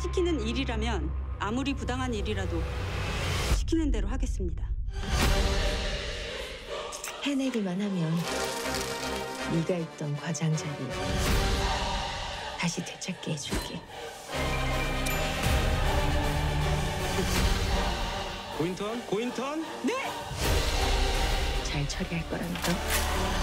시키는 일이라면 아무리 부당한 일이라도 시키는 대로 하겠습니다. 해내기만 하면 네가 있던 과장 자리 다시 되찾게 해줄게. 고인턴? 고인턴? 네! 잘 처리할 거라니까.